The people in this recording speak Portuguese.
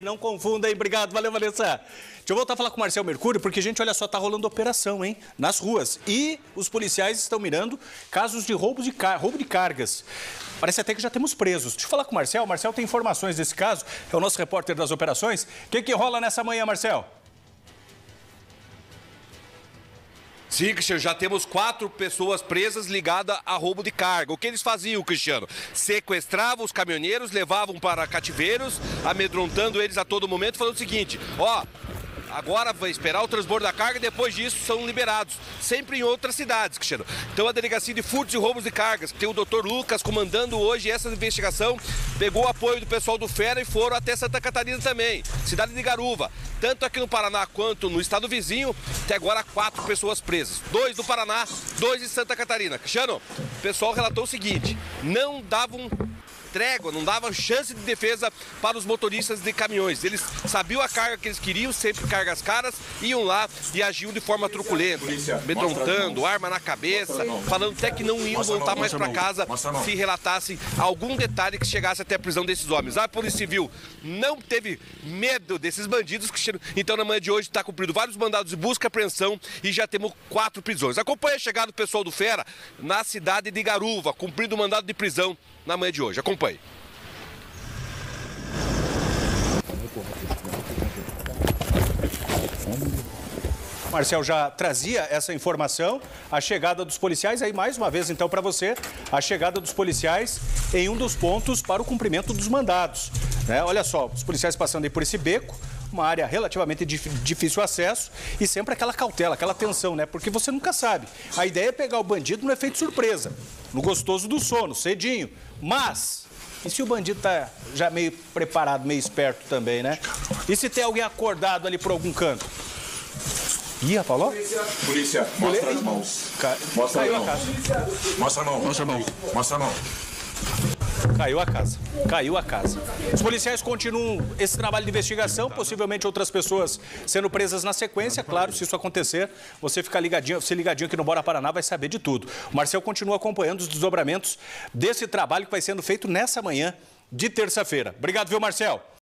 Não confunda, hein? Obrigado, valeu, Vanessa. Deixa eu voltar a falar com o Marcel Mercúrio, porque, gente, olha só, tá rolando operação, hein? Nas ruas. E os policiais estão mirando casos de roubo de, car roubo de cargas. Parece até que já temos presos. Deixa eu falar com o Marcel. O Marcel tem informações desse caso, é o nosso repórter das operações. O que, que rola nessa manhã, Marcel? Sim, Cristiano, já temos quatro pessoas presas ligadas a roubo de carga. O que eles faziam, Cristiano? Sequestravam os caminhoneiros, levavam para cativeiros, amedrontando eles a todo momento, falando o seguinte: ó, Agora vai esperar o transbordo da carga e depois disso são liberados. Sempre em outras cidades, Cristiano. Então a delegacia de furtos e roubos de cargas, tem o doutor Lucas comandando hoje essa investigação, pegou o apoio do pessoal do Fera e foram até Santa Catarina também, cidade de Garuva. Tanto aqui no Paraná quanto no estado vizinho, até agora quatro pessoas presas. Dois do Paraná, dois de Santa Catarina. Cristiano, o pessoal relatou o seguinte: não davam trégua, não dava chance de defesa para os motoristas de caminhões. Eles sabiam a carga que eles queriam, sempre cargas caras, iam lá e agiam de forma truculenta, amedrontando, arma na cabeça, falando até que não iam voltar mais para casa se relatassem algum detalhe que chegasse até a prisão desses homens. A Polícia Civil não teve medo desses bandidos, então na manhã de hoje está cumprido vários mandados de busca e apreensão e já temos quatro prisões. Acompanhe a chegada do pessoal do Fera na cidade de Garuva, cumprido o mandado de prisão na manhã de hoje. Acompanhe. Marcel já trazia essa informação, a chegada dos policiais, aí mais uma vez então para você, a chegada dos policiais em um dos pontos para o cumprimento dos mandados. Né? Olha só, os policiais passando aí por esse beco, uma área relativamente difícil acesso e sempre aquela cautela, aquela tensão, né? Porque você nunca sabe. A ideia é pegar o bandido no efeito surpresa, no gostoso do sono, cedinho. Mas, e se o bandido tá já meio preparado, meio esperto também, né? E se tem alguém acordado ali por algum canto? Ih, falou? Polícia, polícia mostra as mãos. Mostra a mão. Mostra a mão. Mostra a mão. Mostra a mão. Caiu a casa. Caiu a casa. Os policiais continuam esse trabalho de investigação, possivelmente outras pessoas sendo presas na sequência. Claro, se isso acontecer, você fica ligadinho, você ligadinho aqui no Bora Paraná vai saber de tudo. O Marcel continua acompanhando os desdobramentos desse trabalho que vai sendo feito nessa manhã de terça-feira. Obrigado, viu, Marcel?